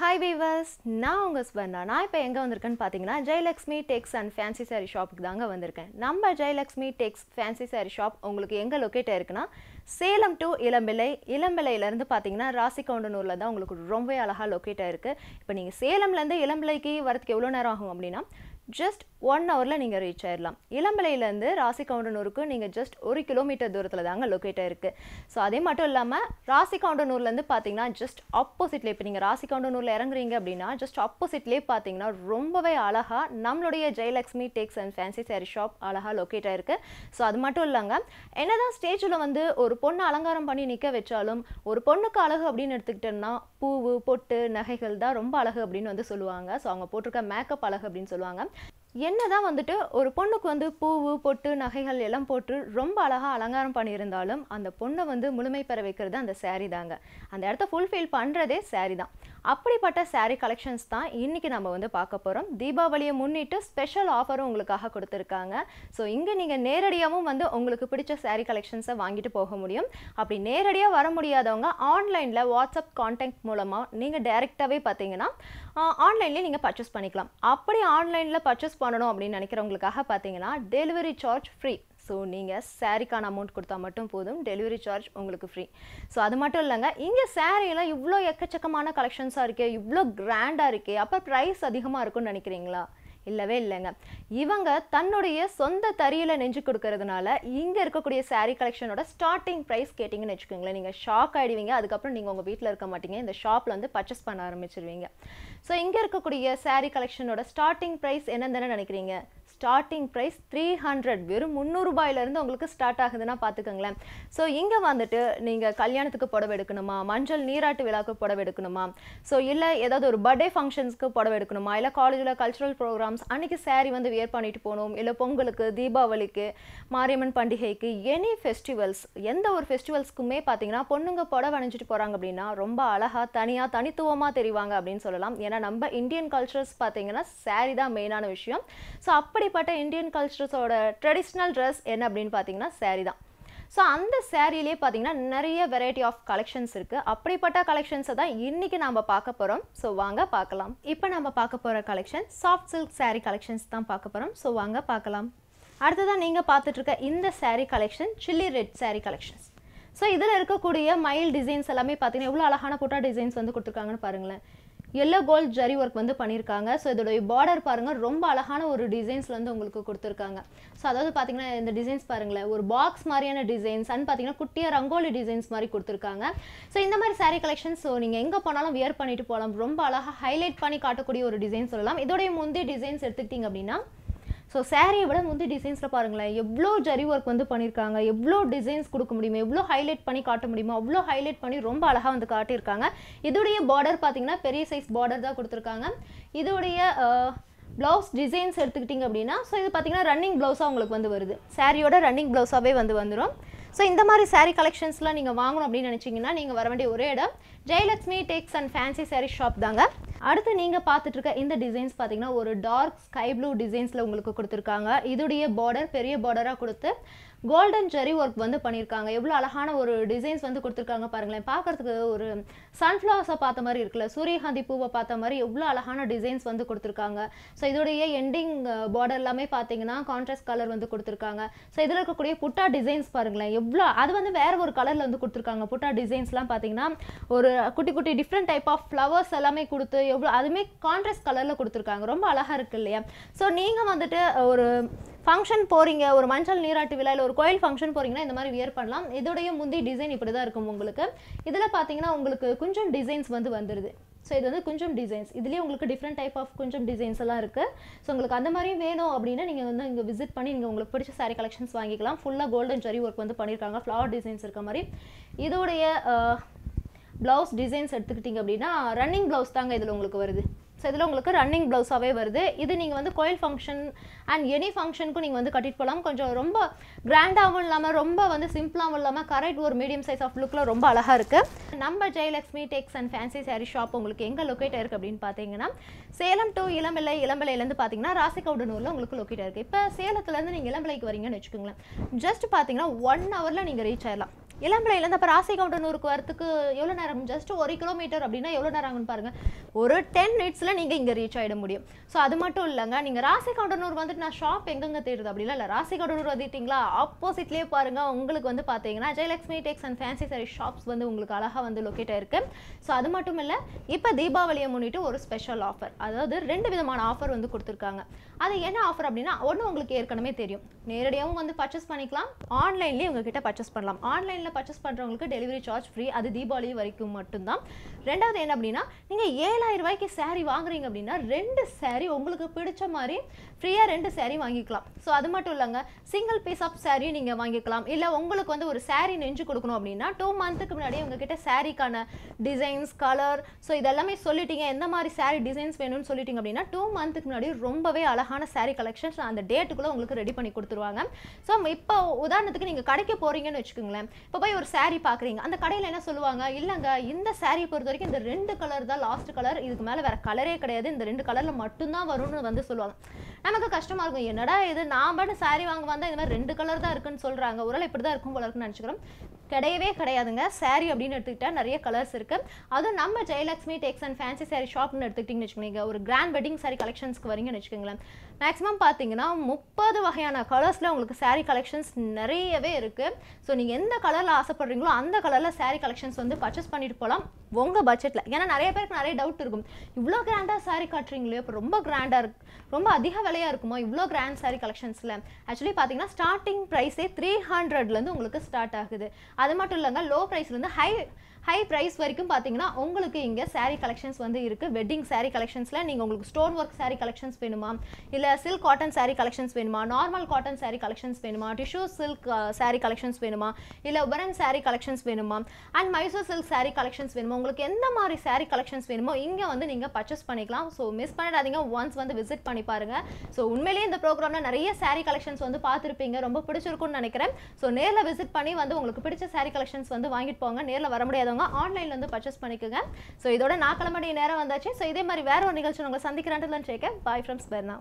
Hi viewers நான் உங்கள் ஸ்வர்ணா நான் இப்போ எங்கே வந்திருக்கேன்னு பார்த்தீங்கன்னா Jayalakshmi tex and fancy saree ஷாப்புக்கு தாங்க வந்திருக்கேன். நம்ம Jayalakshmi tex fancy saree shop உங்களுக்கு எங்கே லொக்கேட் ஆயிருக்குன்னா சேலம் டு இளம்பிள்ளை. இளம்பிள்ளையிலேருந்து பார்த்தீங்கன்னா ராசிகவுண்டனூரில் தான் உங்களுக்கு ரொம்பவே அழகாக லொக்கேட் ஆயிருக்கு இப்போ நீங்கள் சேலம்லேருந்து இளம்பிள்ளைக்கு வரதுக்கு எவ்வளோ நேரம் ஆகும் அப்படின்னா ஜஸ்ட் ஒன் ஹவரில் நீங்கள் ரீச் ஆயிடலாம் இளம்பிள்ளையிலேருந்து ராசிகவுண்டனூருக்கு நீங்கள் ஜஸ்ட் ஒரு கிலோமீட்டர் தூரத்தில் தாங்க லொக்கேட் ஆயிருக்கு. ஸோ அதே மட்டும் இல்லாமல் ராசி கவுண்டனூர்லேருந்து பார்த்தீங்கன்னா ஜஸ்ட் ஆப்போசிட்லேயே இப்போ நீங்கள் ராசி கவுண்டனூரில் இறங்குறீங்க அப்படின்னா ஜஸ்ட் ஆப்போசிட்லேயே பார்த்தீங்கன்னா ரொம்பவே அழகாக நம்மளுடைய Jayalakshmi tex and fancy saree shop அழகாக லொக்கேட் ஆயிருக்கு. ஸோ அது மட்டும் இல்லைங்க என்னதான் ஸ்டேஜில் வந்து ஒரு பொண்ணு அலங்காரம் பண்ணி நிற்க வச்சாலும் ஒரு பொண்ணுக்கு அழகு அப்படின்னு எடுத்துக்கிட்டோம்னா பூவு பொட்டு நகைகள் தான் ரொம்ப அழகு அப்படின்னு வந்து சொல்லுவாங்க. ஸோ அவங்க போட்டிருக்க மேக்கப் அழகு அப்படின்னு சொல்லுவாங்க. என்னதான் வந்துட்டு ஒரு பொண்ணுக்கு வந்து பூவு பொட்டு நகைகள் எல்லாம் போட்டு ரொம்ப அழகாக அலங்காரம் பண்ணியிருந்தாலும் அந்த பொண்ணை வந்து முழுமை பெற வைக்கிறது அந்த saree தாங்க. அந்த இடத்த ஃபுல்ஃபில் பண்ணுறதே சேரீ தான். அப்படிப்பட்ட சாரீ கலெக்ஷன்ஸ் தான் இன்றைக்கி நம்ம வந்து பார்க்க போகிறோம் தீபாவளியை முன்னிட்டு ஸ்பெஷல் ஆஃபரும் உங்களுக்காக கொடுத்துருக்காங்க. ஸோ இங்கே நீங்கள் நேரடியாகவும் வந்து உங்களுக்கு பிடிச்ச சாரீ கலெக்ஷன்ஸை வாங்கிட்டு போக முடியும். அப்படி நேரடியாக வர முடியாதவங்க ஆன்லைனில் வாட்ஸ்அப் கான்டாக்ட் மூலமாக நீங்கள் டைரெக்டாகவே பார்த்தீங்கன்னா ஆன்லைன்லேயே நீங்கள் பர்ச்சேஸ் பண்ணிக்கலாம். அப்படி ஆன்லைனில் பர்ச்சேஸ் பண்ணணும் அப்படின்னு நினைக்கிறவங்களுக்காக பார்த்தீங்கன்னா டெலிவரி சார்ஜ் ஃப்ரீ ஸோ நீங்கள் சாரீக்கான அமௌண்ட் கொடுத்தா மட்டும் போதும். டெலிவரி சார்ஜ் உங்களுக்கு ஃப்ரீ ஸோ அது மட்டும் இல்லைங்க. இங்கே சாரீலாம் இவ்வளோ எக்கச்சக்கமான கலெக்ஷன்ஸாக இருக்கே இவ்வளோ கிராண்டாக இருக்கே அப்போ ப்ரைஸ் அதிகமாக இருக்கும்னு நினைக்கிறீங்களா? இல்லவே இல்லைங்க. இவங்க தன்னுடைய சொந்த தறியில் நெஞ்சு கொடுக்கறதுனால இங்கே இருக்கக்கூடிய சாரீ கலெக்ஷனோட ஸ்டார்டிங் ப்ரைஸ் கேட்டிங்கன்னு வச்சுக்கோங்களேன். நீங்கள் ஷாக் ஆகிடுவீங்க அதுக்கப்புறம் நீங்கள் உங்கள் வீட்டில் இருக்க மாட்டீங்க. இந்த ஷாப்பில் வந்து பர்ச்சேஸ் பண்ண ஆரம்பிச்சிருவீங்க. ஸோ இங்கே இருக்கக்கூடிய சாரீ கலெக்ஷனோட ஸ்டார்டிங் ப்ரைஸ் என்னென்னு நினைக்கிறீங்க? ஸ்டார்டிங் ப்ரைஸ் த்ரீ ஹண்ட்ரட் வெறும் முந்நூறுபாயிலேருந்து உங்களுக்கு ஸ்டார்ட் ஆகுதுன்னா பார்த்துக்கோங்களேன். ஸோ இங்கே வந்துட்டு நீங்கள் கல்யாணத்துக்கு புடவை எடுக்கணுமா? மஞ்சள் நீராட்டு விழாவுக்கு புடவை எடுக்கணுமா? ஸோ இல்லை ஏதாவது ஒரு பர்த்டே ஃபங்க்ஷன்ஸ்க்கு புடவை எடுக்கணுமா? இல்லை காலேஜில் கல்ச்சுரல் ப்ரோக்ராம்ஸ் அன்றைக்கி saree வந்து வியர் பண்ணிட்டு போகணும். இல்லை பொங்கலுக்கு தீபாவளிக்கு மாரியம்மன் பண்டிகைக்கு எனி ஃபெஸ்டிவல்ஸ் எந்த ஒரு ஃபெஸ்டிவல்ஸ்க்குமே பார்த்தீங்கன்னா பொண்ணுங்க புடவை அணிஞ்சிட்டு போகிறாங்க அப்படின்னா ரொம்ப அழகாக தனியாக தனித்துவமாக தெரிவாங்க அப்படின்னு சொல்லலாம். ஏன்னா நம்ம இந்தியன் கல்ச்சர்ஸ் பார்த்தீங்கன்னா saree தான் மெயினான விஷயம். ஸோ அப்படி அப்படிப்பட்ட இந்தியன் கல்ச்சர்ஸோட ட்ரெடிஷ்னல் ட்ரெஸ் என்ன அப்படின்னு பார்த்தீங்கன்னா சேரீ தான். ஸோ அந்த சேரீலே பார்த்தீங்கன்னா நிறைய வெரைட்டி ஆஃப் கலெக்ஷன்ஸ் இருக்குது அப்படிப்பட்ட கலெக்ஷன்ஸை தான் இன்றைக்கி நம்ம பார்க்க போகிறோம் ஸோ வாங்க பார்க்கலாம். இப்போ நம்ம பார்க்க போகிற collection soft silk saree collections தான் பார்க்க போகிறோம் ஸோ வாங்க பார்க்கலாம். அடுத்ததான் நீங்கள் பார்த்துட்ருக்க இந்த saree collection chilli red saree collections so இதில் இருக்கக்கூடிய மயில் டிசைன்ஸ் எல்லாமே பார்த்தீங்கன்னா எவ்வளோ அழகான புட்டா டிசைன்ஸ் வந்து கொடுத்துருக்காங்கன்னு பாருங்களேன். எல்லோ கோல்ட் ஜரி ஒர்க் வந்து பண்ணியிருக்காங்க ஸோ இதோடைய பார்டர் பாருங்கள் ரொம்ப அழகான ஒரு டிசைன்ஸில் வந்து உங்களுக்கு கொடுத்துருக்காங்க. ஸோ அதாவது பார்த்தீங்கன்னா இந்த டிசைன்ஸ் பாருங்களேன். ஒரு பாக்ஸ் மாதிரியான டிசைன்ஸ் அண்ட் பார்த்தீங்கன்னா குட்டியாக ரங்கோலி டிசைன்ஸ் மாதிரி கொடுத்துருக்காங்க. ஸோ இந்த மாதிரி சாரீ கலெக்ஷன்ஸ் ஸோ நீங்கள் எங்கே போனாலும் வியர் பண்ணிட்டு போகலாம் ரொம்ப அழகாக ஹைலைட் பண்ணி காட்டக்கூடிய ஒரு டிசைன் சொல்லலாம். இதோடைய முந்தைய டிசைன்ஸ் எடுத்துக்கிட்டிங்க அப்படின்னா ஸோ சேரீயை விட முந்தி டிசைன்ஸில் பாருங்களேன் எவ்வளோ ஜரி ஒர்க் வந்து பண்ணியிருக்காங்க எவ்வளோ டிசைன்ஸ் கொடுக்க முடியுமோ எவ்வளோ ஹைலைட் பண்ணி காட்ட முடியுமோ அவ்வளோ ஹைலைட் பண்ணி ரொம்ப அழகாக வந்து காட்டியிருக்காங்க. இதோடைய பார்டர் பார்த்தீங்கன்னா பெரிய சைஸ் பார்டர் தான் கொடுத்துருக்காங்க. இதோடைய ப்ளவுஸ் டிசைன்ஸ் எடுத்துக்கிட்டிங்க அப்படின்னா ஸோ இது பார்த்தீங்கன்னா ரன்னிங் ப்ளவுஸாக உங்களுக்கு வந்து வருது. சாரியோட ரன்னிங் ப்ளவுஸாகவே வந்து வந்துடும் ஸோ இந்த மாதிரி சாரீ கலெக்ஷன்ஸ்லாம் நீங்கள் வாங்கணும் அப்படின்னு நினச்சிங்கன்னா நீங்கள் வர வேண்டிய ஒரே இடம் Jayalakshmi tex and fancy saree shop தாங்க. அடுத்து நீங்கள் பார்த்துட்டு இருக்க இந்த டிசைன்ஸ் பார்த்தீங்கன்னா ஒரு டார்க் ஸ்கை ப்ளூ டிசைன்ஸில் உங்களுக்கு கொடுத்துருக்காங்க. இதோடைய பார்டர் பெரிய பார்டராக கொடுத்து கோல்டன் ஜெரி ஒர்க் வந்து பண்ணியிருக்காங்க எவ்வளோ அழகான ஒரு டிசைன்ஸ் வந்து கொடுத்துருக்காங்க பாருங்களேன். பார்க்கறதுக்கு ஒரு சன்ஃப்ளவர்ஸை பார்த்த மாதிரி இருக்குல்ல சூரியகாந்தி பூவை பார்த்த மாதிரி எவ்வளோ அழகான டிசைன்ஸ் வந்து கொடுத்துருக்காங்க. ஸோ இதோடைய எண்டிங் பார்டர் எல்லாமே பார்த்தீங்கன்னா கான்ட்ராஸ்ட் கலர் வந்து கொடுத்துருக்காங்க. ஸோ இதில் இருக்கக்கூடிய புட்டா டிசைன்ஸ் பாருங்களேன். எவ்வளோ அது வந்து வேற ஒரு கலரில் வந்து கொடுத்துருக்காங்க. புட்டா டிசைன்ஸ்லாம் பார்த்தீங்கன்னா ஒரு குட்டி குட்டி டிஃப்ரெண்ட் டைப் ஆஃப் ஃப்ளவர்ஸ் எல்லாமே கொடுத்து எவ்வளோ அதுவுமே கான்ட்ராஸ்ட் கலரில் கொடுத்துருக்காங்க. ரொம்ப அழகாக இருக்கு இல்லையா? ஸோ நீங்கள் வந்துட்டு ஒரு ஃபங்க்ஷன் போகிறீங்க ஒரு மஞ்சள் நீராட்டு விழா இல்லை ஒரு கோயில் ஃபங்க்ஷன் போகிறீங்கன்னா இந்த மாதிரி வியர் பண்ணலாம். இதோடைய முந்தி டிசைன் இப்படி தான் இருக்கும் உங்களுக்கு. இதில் பார்த்தீங்கன்னா உங்களுக்கு கொஞ்சம் டிசைன்ஸ் வந்து வந்துடுது ஸோ இது வந்து கொஞ்சம் டிசைன்ஸ் இதுலேயே உங்களுக்கு டிஃப்ரெண்ட் டைப் ஆஃப் கொஞ்சம் டிசைன்ஸ் எல்லாம் இருக்குது ஸோ உங்களுக்கு அந்த மாதிரியும் வேணும் அப்படின்னா நீங்கள் வந்து இங்கே விசிட் பண்ணி நீங்கள் உங்களுக்கு பிடிச்ச சாரீ கலெக்ஷன்ஸ் வாங்கிக்கலாம். ஃபுல்லாக கோல்டன் ஜரி ஒர்க் வந்து பண்ணியிருக்காங்க ஃப்ளவர் டிசைன்ஸ் இருக்க மாதிரி. இதோடைய ப்ளவுஸ் டிசைன்ஸ் எடுத்துக்கிட்டிங்க அப்படின்னா ரன்னிங் ப்ளவுஸ் தாங்க இதில் உங்களுக்கு வருது. ஸோ இதில் உங்களுக்கு ரன்னிங் ப்ளவுஸாகவே வருது. இது நீங்கள் வந்து கோயில் ஃபங்க்ஷன் அண்ட் எனி ஃபங்க்ஷனுக்கும் நீங்கள் வந்து கட்டிட்டு போகலாம் கொஞ்சம் ரொம்ப கிராண்டாகவும் இல்லாமல் ரொம்ப வந்து சிம்பிளாகவும் இல்லாமல் கரெக்ட் ஒரு மீடியம் சைஸ் ஆஃப் லுக்கில் ரொம்ப அழகாக இருக்குது நம்ம Jayalakshmi tex and fancy saree shop உங்களுக்கு எங்கே லொக்கேட் ஆயிருக்கு அப்படின்னு பார்த்தீங்கன்னா சேலம் டு இளம்பிள்ளை இளம்பிள்ளையிலேருந்து பார்த்தீங்கன்னா ராசிகவுடனூரில் உங்களுக்கு லொக்கேட் ஆயிருக்கு. இப்போ சேலத்துலேருந்து நீங்கள் இளம்பிள்ளைக்கு வரீங்கன்னு வச்சுக்கோங்களேன். ஜஸ்ட் பார்த்தீங்கன்னா ஒன் ஹவரில் நீங்கள் ரீச் ஆயிடலாம் இளம்பிள்ளையிலேருந்து அப்போ ராசி கவுண்டனூருக்கு வரத்துக்கு எவ்வளோ நேரம்? ஜஸ்ட் ஒரு கிலோமீட்டர் அப்படின்னா எவ்வளோ நேரம் ஆகும்னு பாருங்கள் ஒரு டென் மினிட்ஸில் நீங்கள் இங்கே ரீச் ஆகிட முடியும். ஸோ அது மட்டும் இல்லைங்க நீங்கள் ராசி கவுண்டனூர் வந்துட்டு நான் ஷாப் எங்கெங்க தேடுது அப்படிலாம் இல்லை. ராசி கவுண்டனூர் வந்துட்டீங்களா? ஆப்போசிட்லேயே பாருங்கள் உங்களுக்கு வந்து பார்த்தீங்கன்னா Jayalakshmi tex and fancy saree shops வந்து உங்களுக்கு அழகாக வந்து லொக்கேட் ஆயிருக்கு. ஸோ அது மட்டும் இல்லை இப்போ தீபாவளியை முன்னிட்டு ஒரு ஸ்பெஷல் ஆஃபர் அதாவது ரெண்டு விதமான ஆஃபர் வந்து கொடுத்துருக்காங்க. அது என்ன ஆஃபர் அப்படின்னா ஒன்று உங்களுக்கு ஏற்கனவே தெரியும். நேரடியாகவும் வந்து பர்ச்சேஸ் பண்ணிக்கலாம் ஆன்லைன்லேயே உங்ககிட்ட பர்ச்சேஸ் பண்ணலாம். ஆன்லைனில் பர்ச்சேஸ் பண்ணுறவங்களுக்கு டெலிவரி சார்ஜ் ஃப்ரீ அது தீபாவளி வரைக்கும் மட்டும்தான். ரெண்டாவது என்ன அப்படின்னா நீங்கள் ஏழாயிரம் ரூபாய்க்கு சேரீ வாங்குறீங்க அப்படின்னா ரெண்டு சேரீ உங்களுக்கு பிடிச்ச மாதிரி ஃப்ரீயாக ரெண்டு சேரீ வாங்கிக்கலாம். ஸோ அது மட்டும் இல்லைங்க சிங்கிள் பீஸ் ஆஃப் சேரீ நீங்கள் வாங்கிக்கலாம். இல்லை உங்களுக்கு வந்து ஒரு சேரீ நெஞ்சு கொடுக்கணும் அப்படின்னா டூ மந்த்துக்கு முன்னாடியே உங்ககிட்ட சேரீக்கான டிசைன்ஸ் கலர் ஸோ இதெல்லாமே சொல்லிட்டீங்க. எந்த மாதிரி சேரீ டிசைன்ஸ் வேணும்னு சொல்லிட்டீங்க அப்படின்னா டூ மந்த்துக்கு முன்னாடி ரொம்பவே அழகான சேரீ கலெக்ஷன்ஸ் அந்த டேட்டுக்குள்ளே உங்களுக்கு ரெடி பண்ணி கொடுத்துருவாங்க. ஸோ இப்போ உதாரணத்துக்கு நீங்கள் கடைக்கு போகிறீங்கன்னு வச்சுக்கோங்களேன். இப்போ போய் ஒரு saree பார்க்குறீங்க. அந்த கடையில் என்ன சொல்லுவாங்க? இல்லைங்க இந்த saree பொறுத்த வரைக்கும் இந்த ரெண்டு கலர் தான் லாஸ்ட் கலர் இதுக்கு மேலே வேற கலரே கிடையாது. இந்த ரெண்டு கலரில் மட்டும்தான் வரும்னு வந்து சொல்லுவாங்க. நமக்கு கஷ்டமாக இருக்கும். என்னடா இது? நான் பாட்டு சாரீ வாங்க வந்தால் இந்த மாதிரி ரெண்டு கலர் தான் இருக்குன்னு சொல்கிறாங்க உரல் இப்படி தான் இருக்கும் போல இருக்குன்னு நினச்சிக்கிறோம். கிடையவே கிடையாதுங்க. Saree அப்படின்னு எடுத்துக்கிட்டால் நிறைய கலர்ஸ் இருக்குது அதுவும் நம்ம Jayalakshmi Tex and fancy saree ஷாப்னு எடுத்துக்கிட்டிங்கன்னு வச்சுக்கோங்க. ஒரு கிராண்ட் வெட்டிங் saree கலெக்ஷன்ஸ்க்கு வரீங்கன்னு வச்சுக்கோங்களேன். மேக்ஸிமம் பார்த்தீங்கன்னா முப்பது வகையான கலர்ஸில் உங்களுக்கு saree கலெக்ஷன்ஸ் நிறையவே இருக்குது ஸோ நீங்கள் எந்த கலரில் ஆசைப்படுறீங்களோ அந்த கலரில் saree கலெக்ஷன்ஸ் வந்து பர்ச்சேஸ் பண்ணிட்டு போகலாம். உங்கள் பட்ஜெட்டில் ஏன்னா நிறைய பேருக்கு நிறைய டவுட் இருக்கும். இவ்வளோ கிராண்டாக saree காட்டுறீங்களே இப்போ ரொம்ப கிராண்டாக இருக்கு ரொம்ப அதிக விலையாக இருக்குமா இவ்வளோ கிராண்ட் saree கலெக்ஷன்ஸில் ஆக்சுவலி பார்த்தீங்கன்னா ஸ்டார்டிங் ப்ரைஸே த்ரீ ஹண்ட்ரட்லேருந்து உங்களுக்கு ஸ்டார்ட் ஆகுது. அது மட்டும் இல்லைங்க லோ ப்ரைஸ்லேருந்து ஹை ஹை ப்ரைஸ் வரைக்கும் பார்த்தீங்கன்னா உங்களுக்கு இங்கே சாரீ கலெக்ஷன்ஸ் வந்து இருக்குது வெட்டிங் சாரீ கலெக்ஷன்ஸில் நீங்கள் உங்களுக்கு ஸ்டோன் ஒர்க் சாரீ கலெக்ஷன்ஸ் வேணுமா? இல்லை சில்க் காட்டன் சாரீ கலெக்ஷன்ஸ் வேணுமா? நார்மல் காட்டன் சாரீ கலெக்ஷன்ஸ் வேணுமா? டிஷ்யூ சில்க் சாரீ கலெக்ஷன்ஸ் வேணுமா? இல்லை உபரன் சாரீ கலெக்ஷன்ஸ் வேணுமா? And Mysore silk saree collections வேணுமா? உங்களுக்கு எந்த மாதிரி சாரீ கலெக்ஷன்ஸ் வேணுமோ இங்கே வந்து நீங்கள் பர்ச்சேஸ் பண்ணிக்கலாம். ஸோ மிஸ் பண்ணிடாதீங்க. ஒன்ஸ் வந்து விசிட் பண்ணி பாருங்க. ஸோ உண்மையிலேயே இந்த ப்ரோக்ராமில் நிறைய சாரீ கலெக்ஷன்ஸ் வந்து பார்த்துருப்பீங்க. ரொம்ப பிடிச்சிருக்கும்னு நினைக்கிறேன். ஸோ நேரில் விசிட் பண்ணி வந்து உங்களுக்கு பிடிச்ச சாரீ கலெக்ஷன்ஸ் வந்து வாங்கிட்டு போங்க. நேரில் வர முடியாதவங்க ஆன்லைனில் வந்து பர்ச்சேஸ் பண்ணிக்கோங்க. ஸோ இதோட நான் கிளம்ப நேரம் வந்தாச்சு. ஸோ இதே மாதிரி வேற ஒரு நிகழ்ச்சி உங்களை சந்திக்கிறேன். சேக்க பாய் ஃப்ரெண்ட்ஸ் பெர்னா